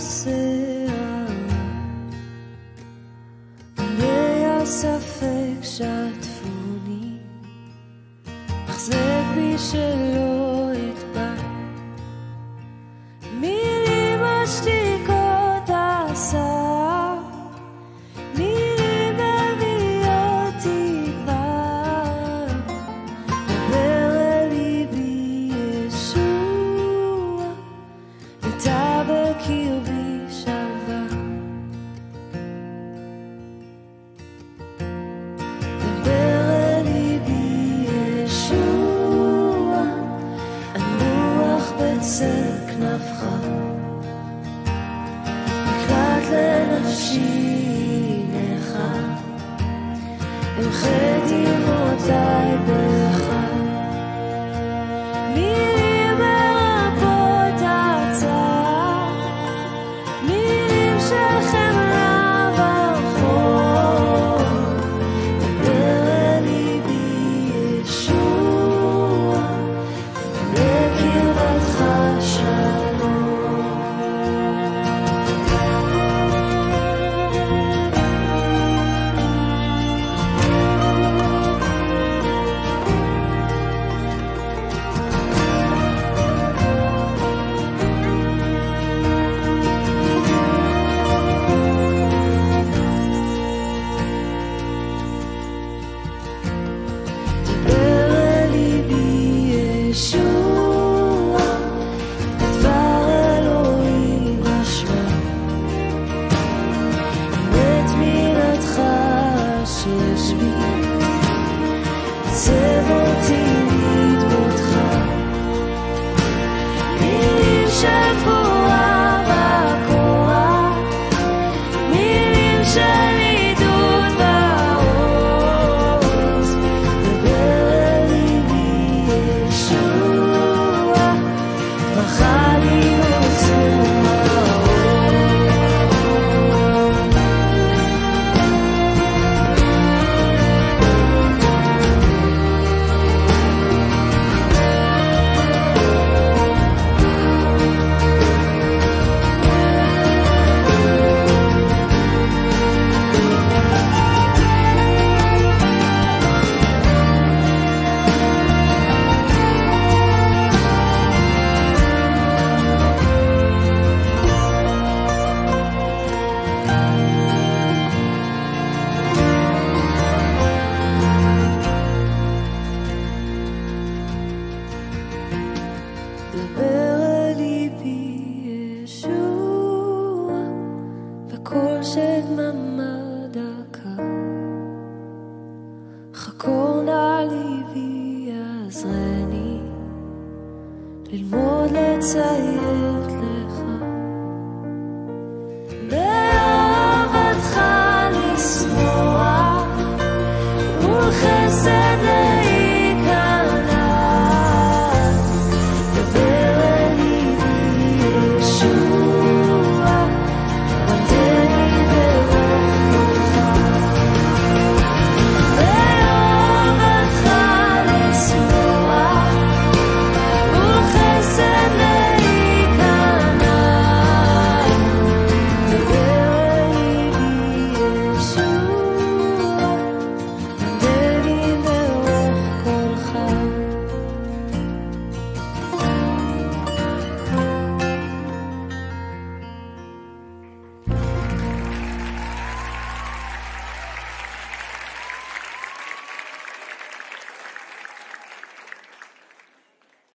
שיער. היה ספק שטפוני, החזק בי ש... זה כנפך, נקלט לנפשי נכה, ב... הקול של דממה דקה. חכור נא ליבי יעזרני, ללמוד לציית